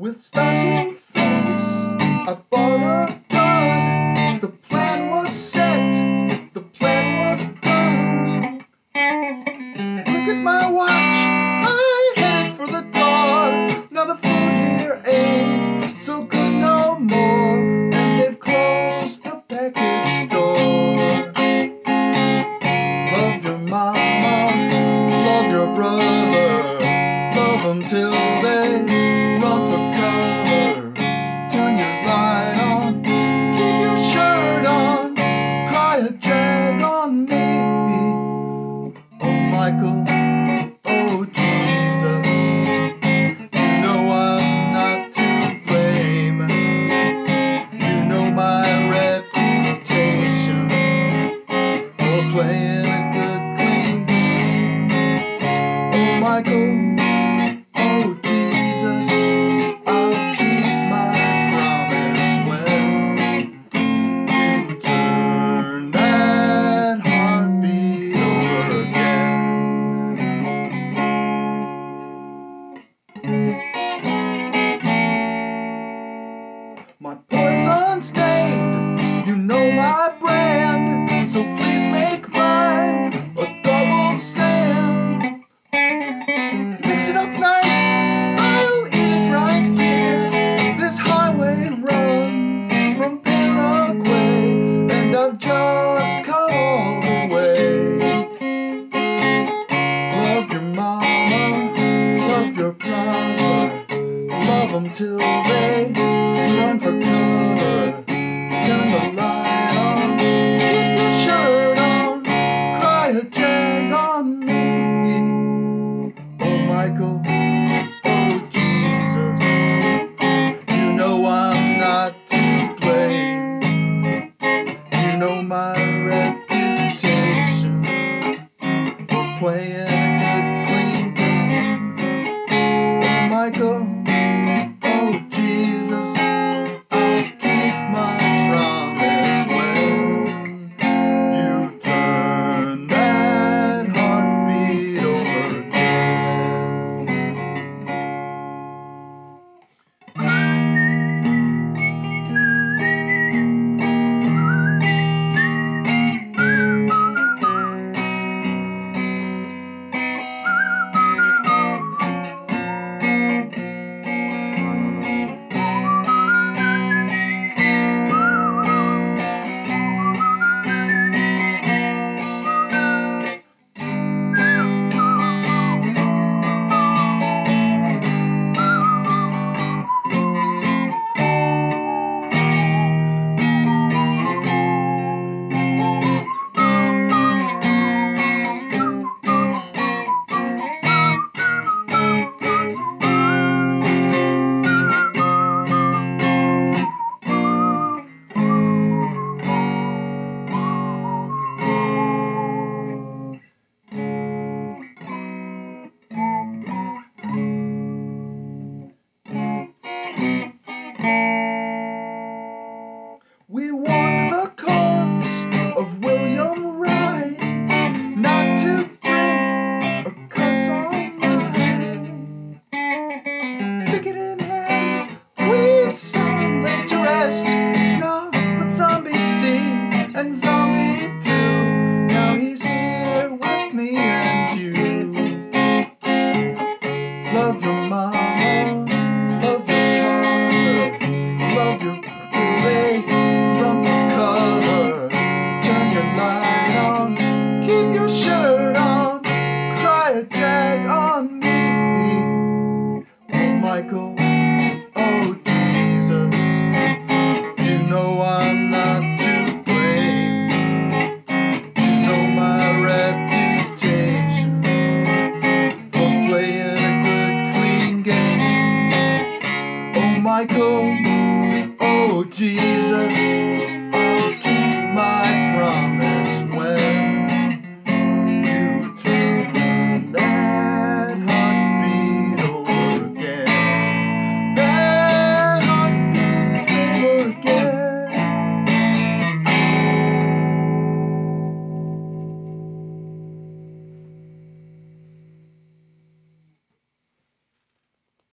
with stocking playing a good clean game. Oh Michael, oh Jesus, I'll keep my promise when you turn that heartbeat over again. My poison's named, you know my brain. playing. Too late. run for cover, turn your light on, keep your shirt on, cry a jag on me. Oh, Michael, oh, Jesus, you know I'm not to blame. You know my reputation for playing a good, clean game. Oh, Michael. Jesus.